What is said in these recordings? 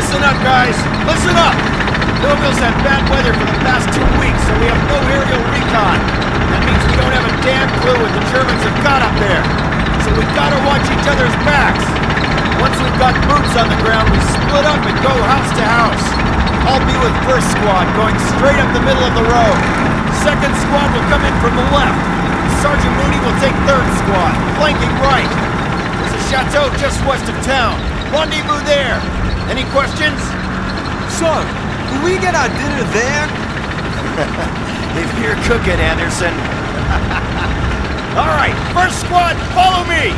Listen up, guys. Listen up. Noville's had bad weather for the past two weeks, so we have no aerial recon. That means we don't have a damn clue what the Germans have got up there. So we gotta watch each other's backs. Once we've got boots on the ground, we split up and go house to house. I'll be with first squad, going straight up the middle of the road. Second squad will come in from the left. Sergeant Moody will take third squad, flanking right. There's a chateau just west of town. Rendezvous there. Any questions? So, will we get our dinner there? if you're cooking, Anderson. All right, first squad, follow me!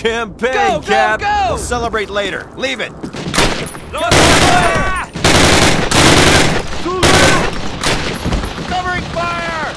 Champagne, Go, go, Cap. go! We'll celebrate later. Leave it. Covering fire!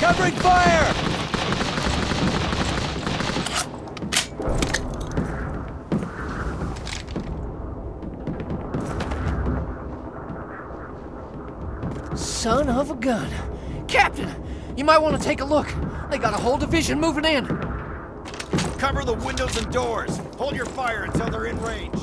Covering fire! Son of a gun. Captain, you might want to take a look. They got a whole division moving in. Cover the windows and doors. Hold your fire until they're in range.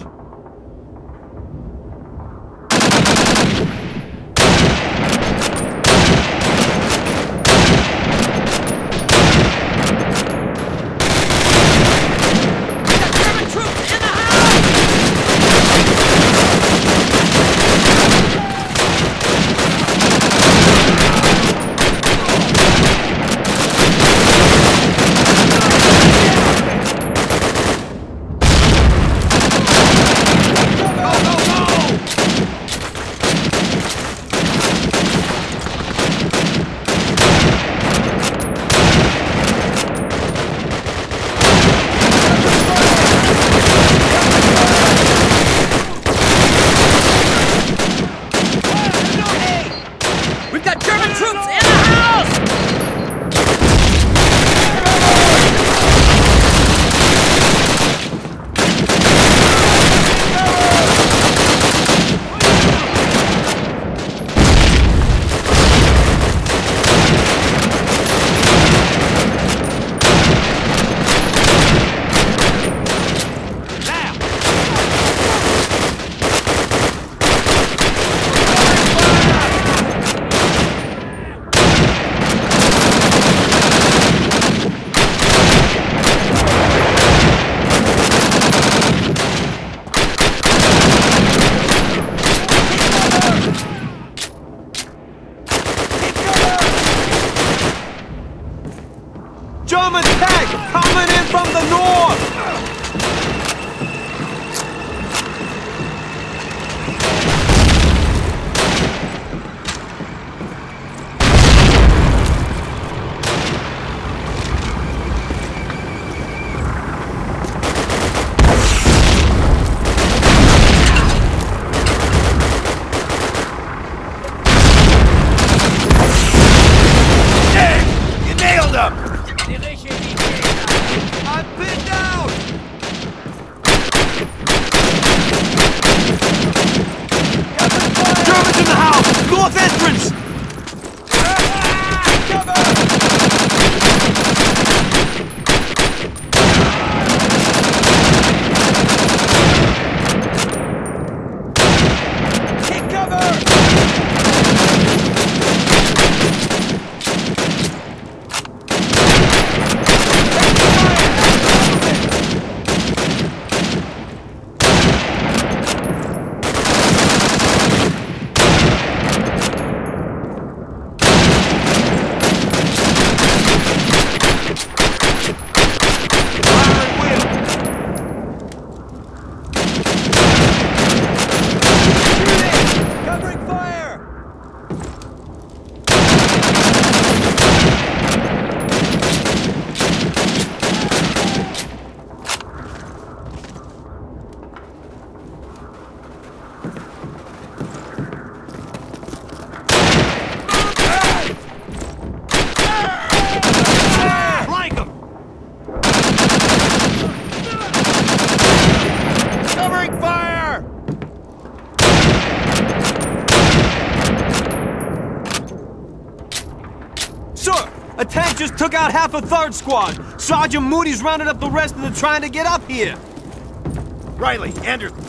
Took out half a third squad. Sergeant Moody's rounded up the rest and they're trying to get up here. Riley, Anderson,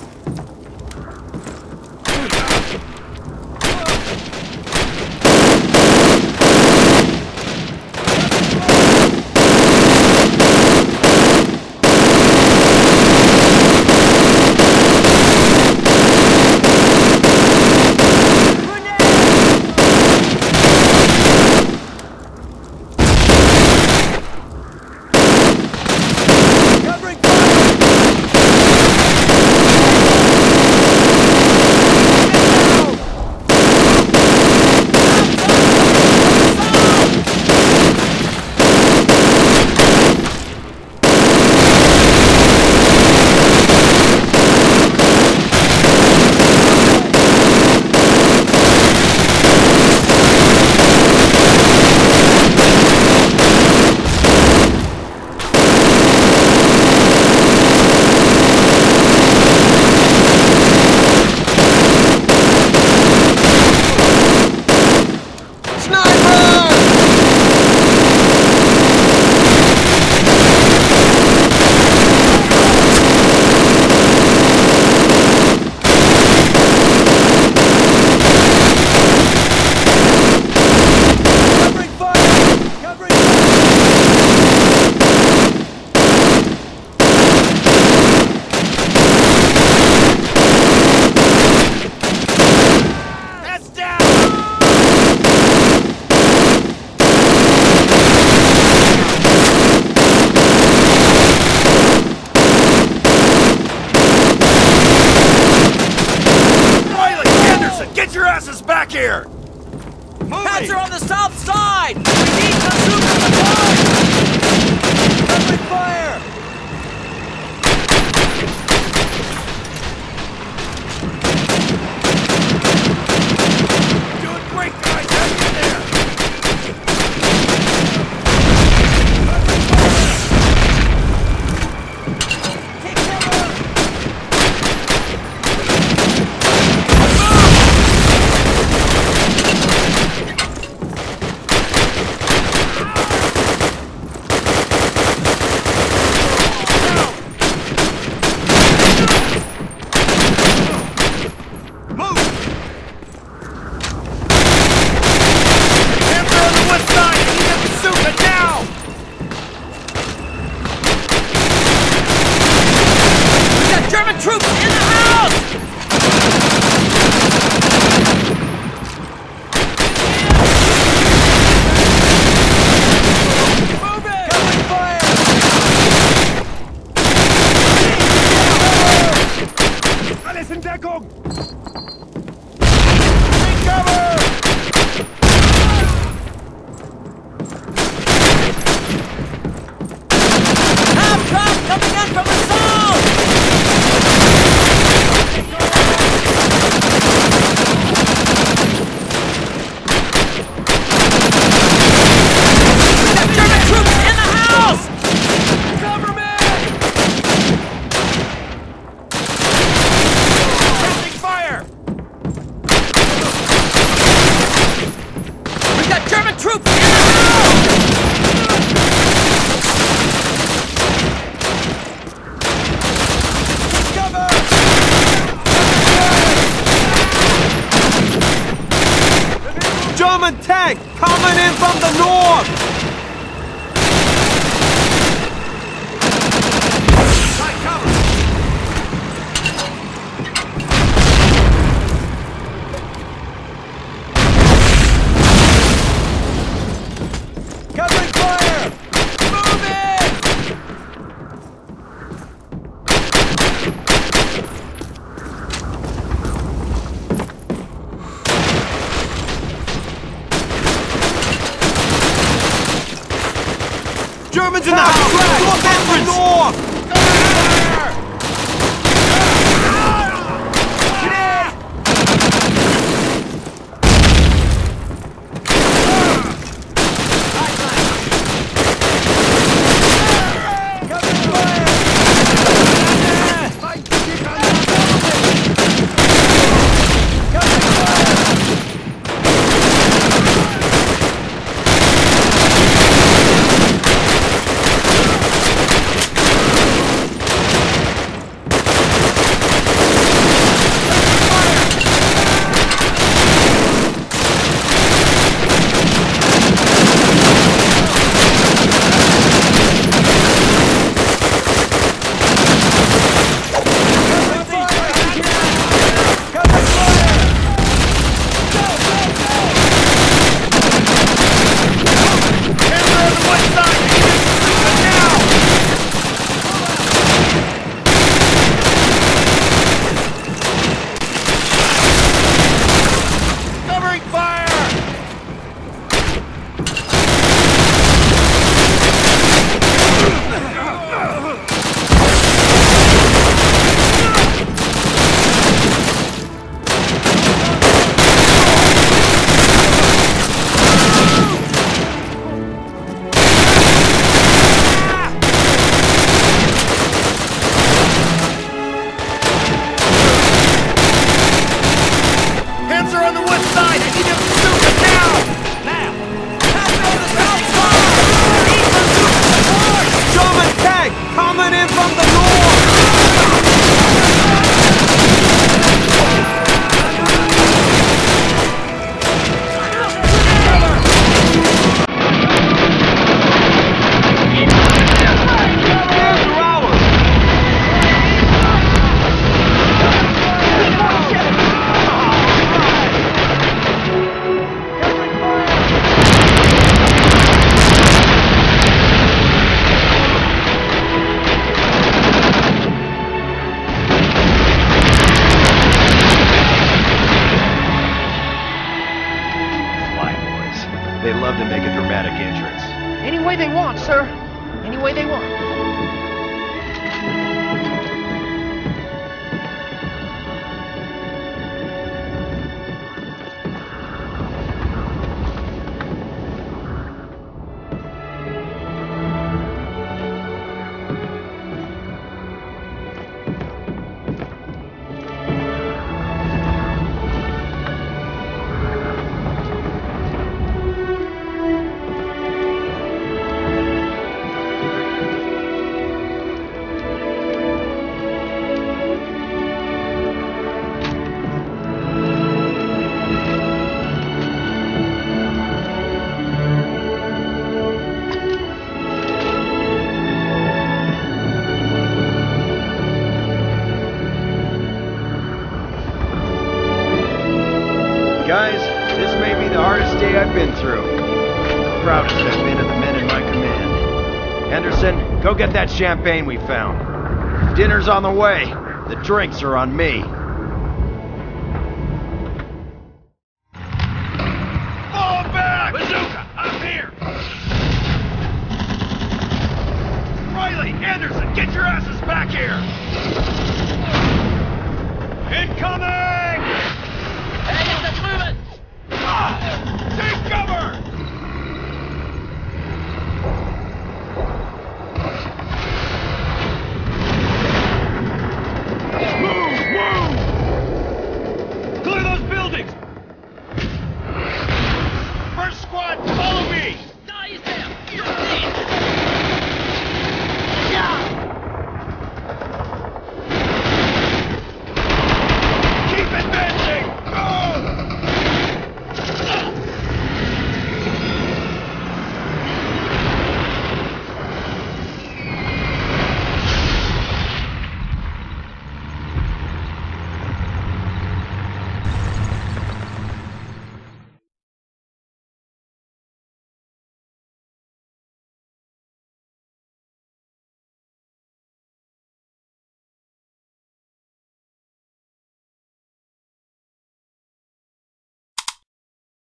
champagne we found. Dinner's on the way. The drinks are on me.